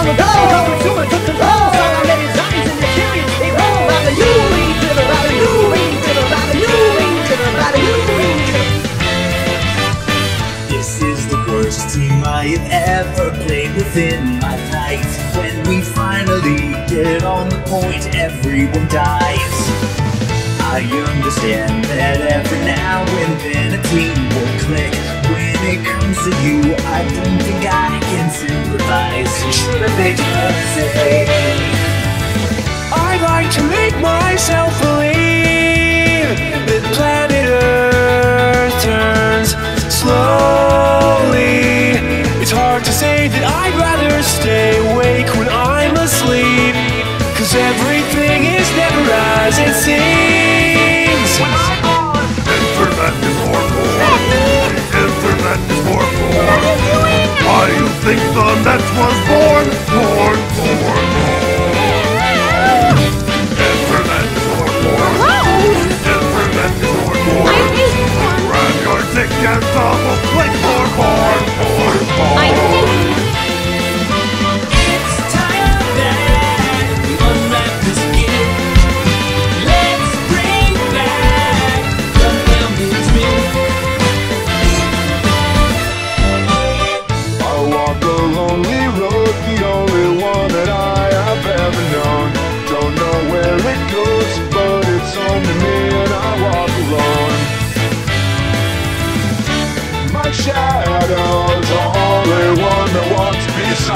on the go. In the. They roll to the the the This is the worst team I have ever played within my life. When we finally get on the point, everyone dies. I understand that every now and then a team will click. When it comes to you, I don't think I can sympathize. Should have picked Pacific. I'd like to make myself believe that planet Earth turns slowly. It's hard to say that I'd rather stay awake when I'm asleep. Cause everything is never as it seems. Internet is horrible. Your dick and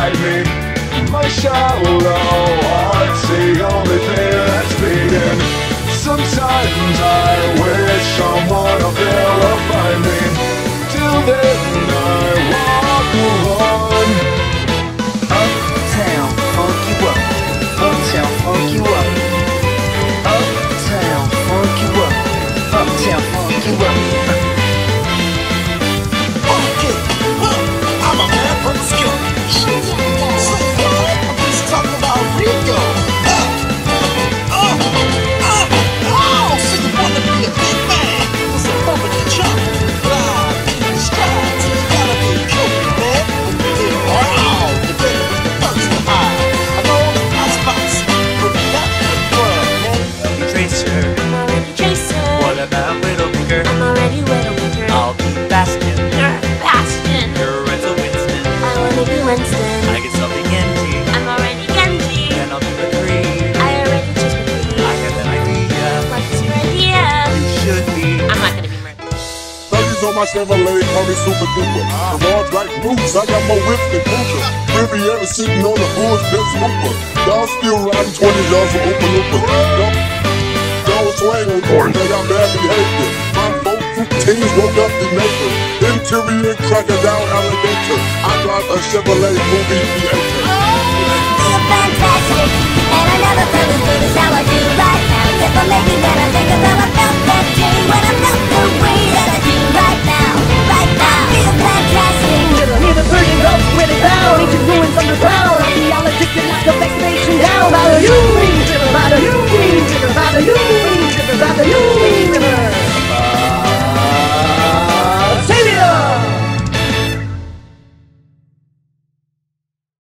beside me. My shadow, heart's the only thing that's beating. Sometimes I wish my Chevrolet, call me Super Duper. Large like boots, I got more whips than Cooper. Riviera sitting on the bull's best Cooper. Y'all still riding 20 yards from Oompa Loompa. Y'all swing on corn, they got bad behavior. My folk teens woke up the neighbor. Interior crocodile alligator. I drive a Chevrolet movie theater. Oh, fantastic!